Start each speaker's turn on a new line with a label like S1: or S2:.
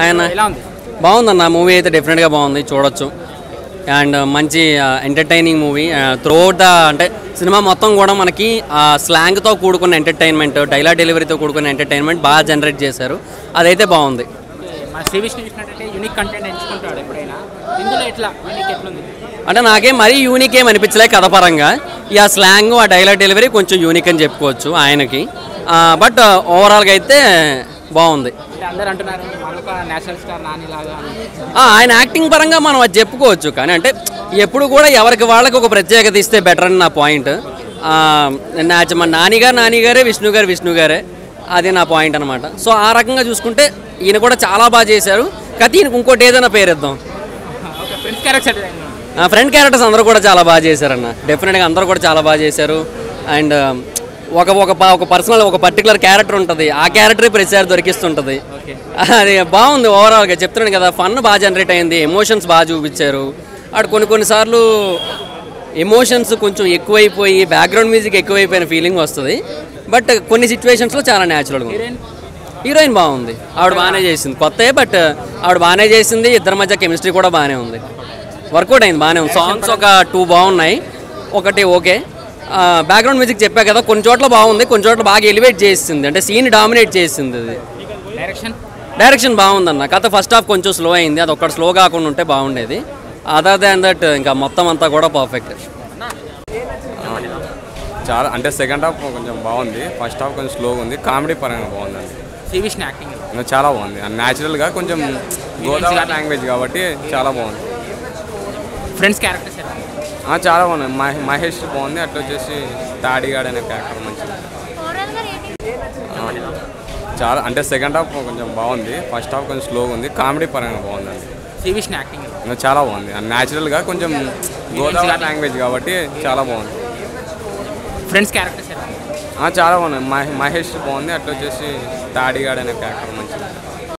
S1: ఆయన బాగుందన్న మూవీ అయితే డెఫినెట్గా బాగుంది చూడొచ్చు. అండ్ మంచి ఎంటర్టైనింగ్ మూవీ. త్రూఅవుట్ ద అంటే సినిమా మొత్తం కూడా మనకి స్లాంగ్తో కూడుకున్న ఎంటర్టైన్మెంట్ డైలాగ్ డెలివరీతో కూడుకున్న ఎంటర్టైన్మెంట్ బాగా జనరేట్ చేశారు. అదైతే బాగుంది. అంటే నాకేం మరీ యూనిక్ ఏం అనిపించలే కథ పరంగా. ఈ ఆ స్లాంగ్ ఆ డైలాగ్ డెలివరీ కొంచెం యూనిక్ అని చెప్పుకోవచ్చు ఆయనకి. బట్ ఓవరాల్గా అయితే బాగుంది.
S2: అందరు అంటున్నారు నేషనల్ స్టార్ నాని లాగా
S1: ఆయన యాక్టింగ్ పరంగా మనం అది చెప్పుకోవచ్చు కానీ అంటే ఎప్పుడు కూడా ఎవరికి వాళ్ళకి ఒక ప్రత్యేకత ఇస్తే బెటర్ అని నా పాయింట్ మా నానిగారు నానిగారే విష్ణు గారు విష్ణు గారే అది నా పాయింట్ అనమాట సో ఆ రకంగా చూసుకుంటే ఈయన కూడా చాలా బాగా చేశారు. కథ ఈయనకు ఇంకోటి ఏదైనా పేరిద్దాం ఫ్రెండ్ క్యారెక్టర్స్ అందరూ కూడా చాలా బాగా చేశారన్న. డెఫినెట్గా అందరూ కూడా చాలా బాగా చేశారు. అండ్ ఒక ఒక ఒక పర్సనల్ ఒక పర్టికులర్ క్యారెక్టర్ ఉంటుంది. ఆ క్యారెక్టరే ప్రతిసారి దొరికిస్తుంటుంది. అది బాగుంది ఓవరాల్గా చెప్తున్నాను కదా ఫన్ బాగా జనరేట్ అయింది ఎమోషన్స్ బాగా చూపించారు. అటు కొన్ని కొన్నిసార్లు ఎమోషన్స్ కొంచెం ఎక్కువైపోయి బ్యాక్గ్రౌండ్ మ్యూజిక్ ఎక్కువైపోయిన ఫీలింగ్ వస్తుంది. బట్ కొన్ని సిచ్యువేషన్స్లో చాలా న్యాచురల్గా ఉంది.
S2: హీరోయిన్
S1: హీరోయిన్ బాగుంది. ఆవిడ బాగానే చేసింది. కొత్త బట్ ఆవిడ బాగానే చేసింది. ఇద్దరి మధ్య కెమిస్ట్రీ కూడా బాగానే ఉంది. వర్కౌట్ అయింది బాగానే ఉంది. సాంగ్స్ ఒక టూ బాగున్నాయి. ఒకటి ఓకే బ్యాక్గ్రౌండ్ మ్యూజిక్ చెప్పా కదా కొన్ని చోట్ల బాగుంది కొన్ని చోట్ల బాగా ఎలివేట్ చేసింది. అంటే సీన్ డామినేట్ చేసింది అది.
S2: డైరెక్షన్
S1: డైరెక్షన్ బాగుందన్న. కథ ఫస్ట్ హాఫ్ కొంచెం స్లో అయింది. అది ఒక్కటి స్లో కాకుండా ఉంటే బాగుండేది. అదర్ దాన్ దట్ ఇంకా మొత్తం అంతా కూడా పర్ఫెక్ట్
S3: చాలా అంటే సెకండ్ హాఫ్ కొంచెం బాగుంది. ఫస్ట్ హాఫ్ కొంచెం స్లోగా ఉంది. కామెడీ పరంగా బాగుందండి.
S2: యాక్టింగ్
S3: చాలా బాగుంది. న్యాచురల్గా కొంచెం గోదావరి లాంగ్వేజ్ కాబట్టి చాలా బాగుంది.
S2: ఫ్రెండ్స్
S3: ఆ, చాలా మహే- మహేష్ బాగుంది. అట్లా వచ్చేసి తాడిగాడ్ అనే క్యారెక్టర్ మంచిది. చాలా అంటే సెకండ్ హాఫ్ కొంచెం బాగుంది. ఫస్ట్ హాఫ్ కొంచెం స్లోగా ఉంది. కామెడీ పరంగా బాగుందండి.
S2: శ్రీ విష్ణు యాక్టింగ్
S3: చాలా బాగుంది. న్యాచురల్గా కొంచెం గోదావరి లాంగ్వేజ్ కాబట్టి చాలా బాగుంది.
S2: ఫ్రెండ్స్ క్యారెక్టర్స్
S3: ఆ, చాలా మహే- మహేష్ బాగుంది. అట్లా వచ్చేసి తాడిగాడ్ అనే క్యారెక్టర్ మంచిది.